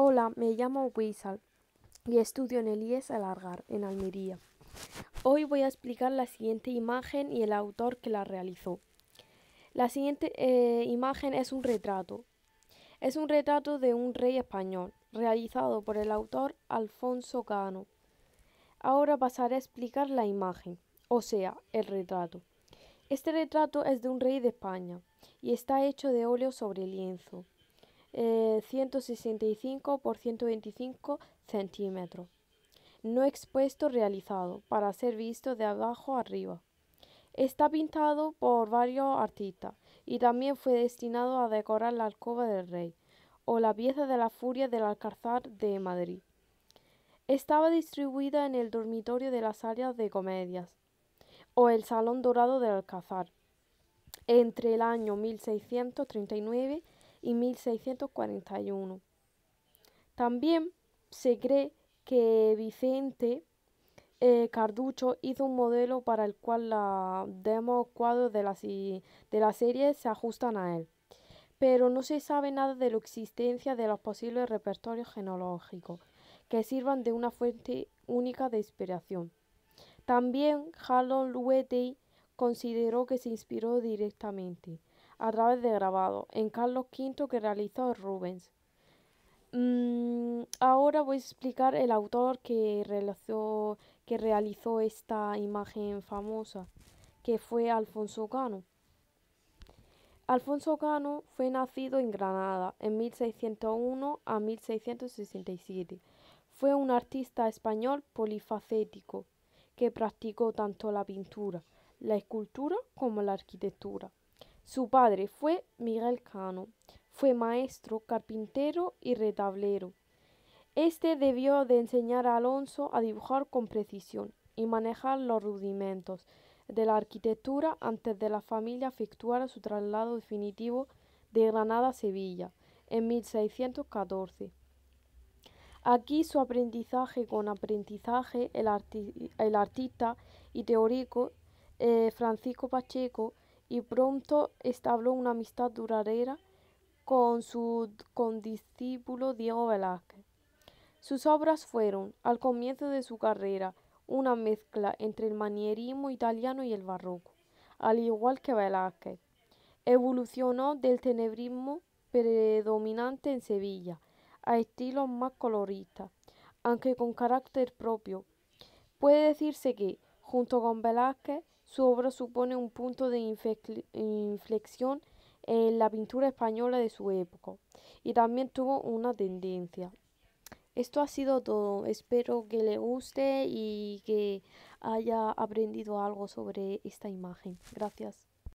Hola, me llamo Wisal y estudio en el IES Alargar, en Almería. Hoy voy a explicar la siguiente imagen y el autor que la realizó. La siguiente eh, imagen es un retrato. Es un retrato de un rey español, realizado por el autor Alfonso Cano. Ahora pasaré a explicar la imagen, o sea, el retrato. Este retrato es de un rey de España y está hecho de óleo sobre lienzo. 165 eh, por 125 centímetros. No expuesto realizado para ser visto de abajo arriba. Está pintado por varios artistas y también fue destinado a decorar la alcoba del rey o la pieza de la furia del Alcázar de Madrid. Estaba distribuida en el dormitorio de las áreas de comedias o el Salón Dorado del Alcázar entre el año 1639 y 1641. También se cree que Vicente eh, Carducho hizo un modelo para el cual la demo cuadros de la, de la serie se ajustan a él, pero no se sabe nada de la existencia de los posibles repertorios genealógicos que sirvan de una fuente única de inspiración. También Harold Wetey consideró que se inspiró directamente a través de grabado en Carlos V que realizó Rubens. Mm, ahora voy a explicar el autor que realizó, que realizó esta imagen famosa, que fue Alfonso Cano. Alfonso Cano fue nacido en Granada en 1601 a 1667. Fue un artista español polifacético que practicó tanto la pintura, la escultura como la arquitectura. Su padre fue Miguel Cano. Fue maestro, carpintero y retablero. Este debió de enseñar a Alonso a dibujar con precisión y manejar los rudimentos de la arquitectura antes de la familia efectuara su traslado definitivo de Granada a Sevilla en 1614. Aquí su aprendizaje con aprendizaje, el, artista y teórico eh, Francisco Pacheco y pronto establó una amistad duradera con su condiscípulo Diego Velázquez. Sus obras fueron, al comienzo de su carrera, una mezcla entre el manierismo italiano y el barroco, al igual que Velázquez. Evolucionó del tenebrismo predominante en Sevilla a estilos más coloristas, aunque con carácter propio. Puede decirse que, junto con Velázquez, su obra supone un punto de inflexión en la pintura española de su época y también tuvo una tendencia. Esto ha sido todo. Espero que le guste y que haya aprendido algo sobre esta imagen. Gracias.